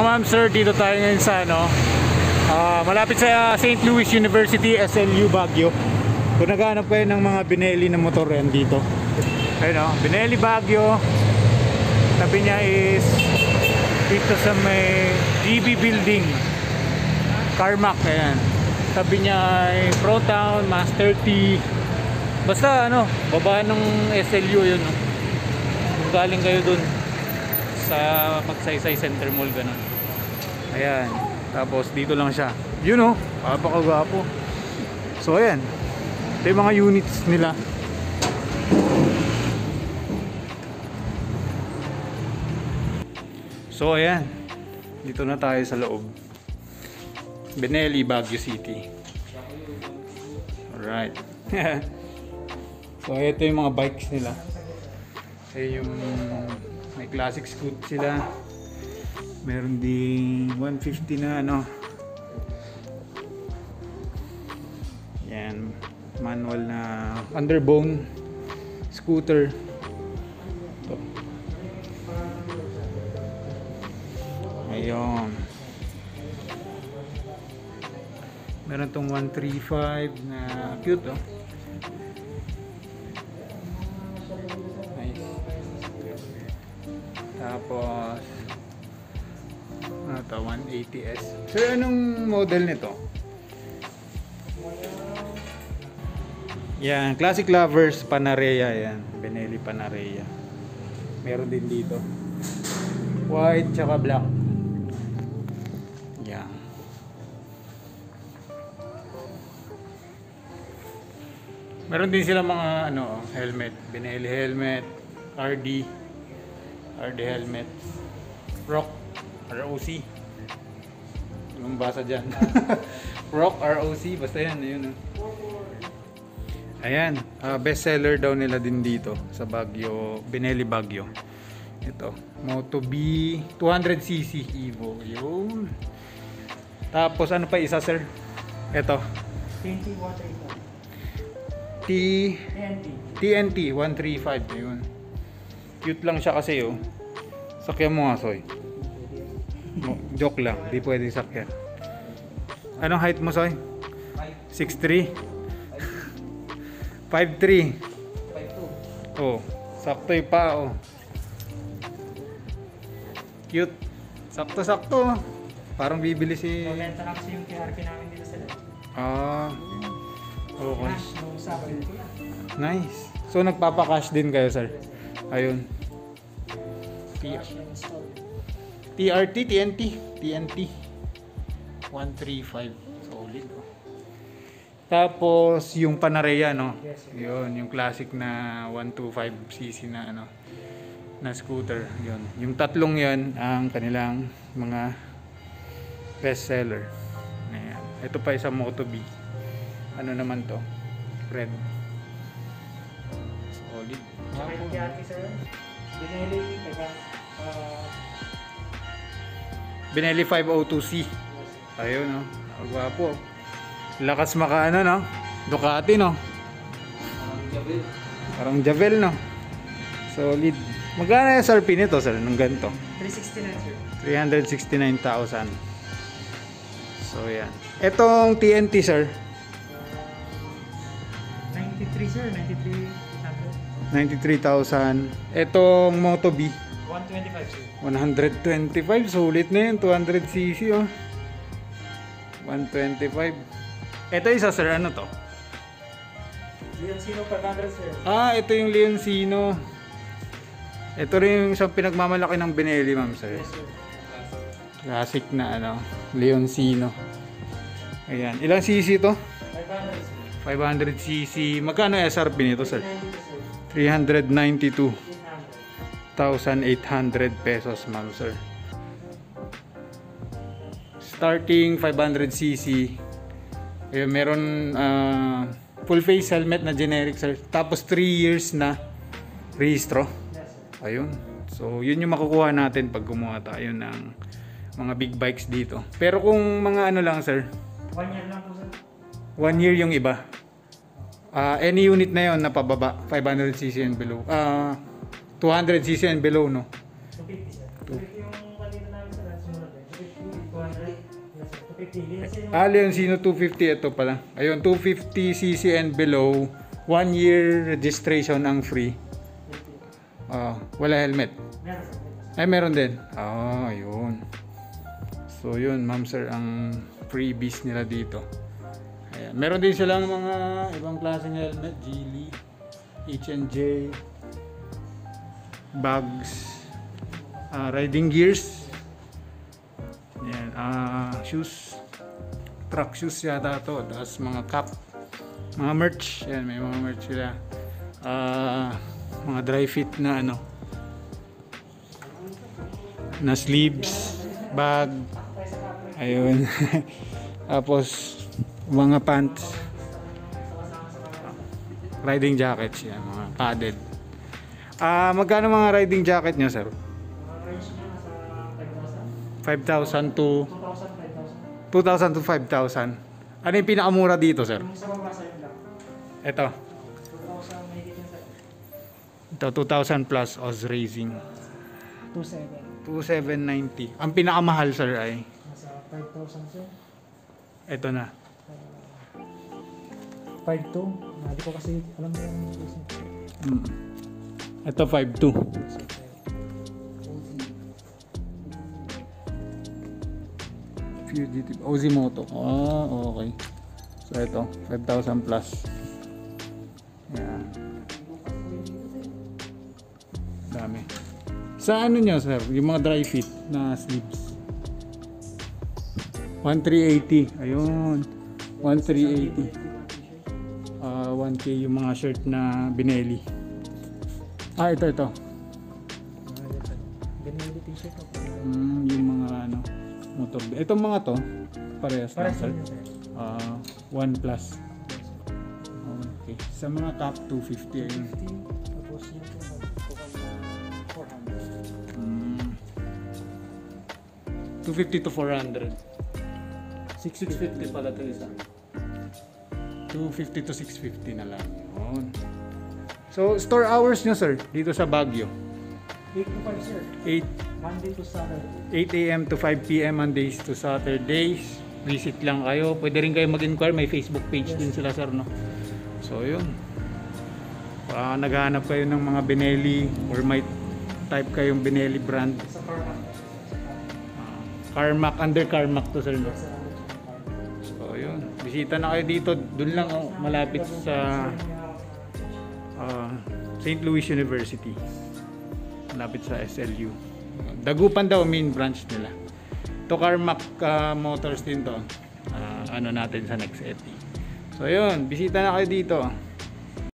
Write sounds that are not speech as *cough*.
Mga ma'am sir, dito tayo ngayon sa ano, ah, malapit sa St. Louis University, SLU Baguio. Kung naghahanap kayo ng mga Binelli na motor yan dito. Ayun o, Binelli Baguio. Tabi niya is dito sa may GB Building. Carmack, ayan. Tabi niya ay Protown, Master T. Basta ano, baba ng SLU yun. No? Kung galing kayo dun sa Magsaysay Center Mall ganun. Ayan. Tapos dito lang siya. Yun oh, napakagwapo. So ayan. Ito yung mga units nila. So ayan. Dito na tayo sa loob. Benelli, Baguio City. Alright. *laughs* so ito yung mga bikes nila. Ito yung may classic scoot sila. Meron din 150 na ano. Yan. Manual na underbone scooter. Ito. Ayun. Meron tong 135 na cute oh. Ano to, 180S. Sir, anong model nito? Yan, Classic Lovers Panarea yan. Benelli Panarea. Meron din dito. White tsaka black. Yan. Meron din sila mga ano, helmet. Benelli helmet, RD, RD helmet, Rock, ROC. Anong basa dyan? *laughs* Rock, ROC, basta yan. Ayun, ah. Ayan, ah, best seller daw nila din dito sa Baguio, Benelli Baguio. Ito, Moto B 200cc Evo. Yun. Tapos ano pa isa, sir? Ito, 20 water ito. T TNT. TNT 135 yun. Cute lang siya kasi oh. Sakyan mo nga, Soy. Joke lang, di pwede sakyan. Anong height mo, Soy? 6'3"? 5'3". 5.2. Oh, sakto yung pa oh. Cute. Sakto-sakto. Parang bibili si... Nabenta na kasi yung KRP namin dito sa loob. Ah. Okay. Cash, no sabi ko. Nice. So nagpapa-cash din kayo, sir. Ayun. Cash install. TRT, TNT, TNT. 135. Solid. Oh. Tapos yung Panarea, no? Yes, sir. Yun, yung classic na 125cc na ano na scooter. Yun. Yung tatlong yun ang kanilang mga best seller. Ayan. Ito pa isang Moto B. Ano naman to? Red. Solid. Sir, binili, taga, ah, Benelli 502C. Ayun, no? Ang gwapo. Lakas maka, ano, no? Ducati, no? Parang Javel, no? Solid. Magkano yung SRP nito, sir, nung ganito? 369 sir. 369,000. So, yan. Etong TNT, sir, 93 sir, 93, 93,000. Etong Moto B, 125 sir. 125. Sulit na yun. 200cc oh. 125. Ito isa sir. Ano to? Leoncino 500 sir. Ah, ito yung Leoncino. Ito rin yung isang pinagmamalaki ng Benelli ma'am sir. Yes sir. Classic na ano. Leoncino. Ayan. Ilang cc to? 500 sir. 500cc. Magkano SRP nito sir? 392. 6,800 pesos ma'am sir. Starting 500cc eh, meron uh, full face helmet na generic sir. Tapos 3 years na registro. Ayun. So yun yung makukuha natin pag gumawa tayo ng mga big bikes dito. Pero kung mga ano lang sir. 1 year lang po sir. 1 year yung iba. Uh, any unit na yon na pababa 500cc and below. Uh, 200cc and below, no? 250 sir. Yung kanina namin sa last sumunod eh. 250, 200. Yes, sir. 250. Yes, sir. Ah, Leoncino 250 ito pala. Ayun, 250 cc and below. One year registration ang free. 50. Ah, wala helmet. Ay, meron din. Ah, ayun. So, yun, ma'am sir, ang freebies nila dito. Ayan. Meron din silang mga ibang klaseng helmet. Geely, H&J, bags, ah, riding gears, Ayan, ah, shoes, truck shoes yata to. Tapos mga cap, mga merch. Ayan, may mga merch sila. Ah, mga dry fit na ano, na sleeves, bag, ayun. *laughs* Tapos, mga pants, riding jackets yan, mga padded. Ah, magkano mga riding jacket nyo, sir? Range niya nasa 5,000 5,000. to 2,000 2,000, 5,000. to 5,000. Ano yung pinakamura dito, sir? Yung sa baba sa'yo lang. Ito. 2,000 may higit sir. Ito, 2,000 plus Oz Racing. 2,700. 2,790. Ang pinakamahal, sir, ay Nasa 5,000 sir. ito na. 5,200. Hindi ko kasi alam mo yung price nito. Mm. Ito, 5,200. Fugitive. Ozimoto. Ah, okay. So, ito. 5,000 plus. Yan. Dami. Sa ano nyo, sir? Yung mga dry fit na sleeves. 1,380. Ayun. 1,380. Ah, 1K yung mga shirt na bineli. Ah, ito, ito. Ganyan yung t-shirt ko. Mm, yung mga ano, motor. Itong mga to, parehas lang, sir. sir. Ah, 1 plus. Okay. Sa mga cap, 250 ayun. 50. Tapos yun po. Magkukuha na 400. Mm. 250 to 400. 650 pala to isa. 250 to 650 na lang. Yun. So, store hours nyo, sir, dito sa Baguio. 8 to 5 sir. 8 Monday to Saturday. 8 a.m. to 5 p.m. Mondays to Saturdays. Visit lang kayo. Pwede rin kayo mag-inquire. May Facebook page din sila, sir, no? So, yun. Ah, naghahanap kayo ng mga Benelli or may type kayong Benelli brand. Sa Carmack. Carmack, under Carmack to, sir, no? So, yun. Bisita na kayo dito. Doon lang, oh, malapit sa St. Louis University. Malapit sa SLU. Dagupan daw main branch nila. To Carmack ah, Motors din to. Ah, ano natin sa next ETI. So yun, bisita na kayo dito.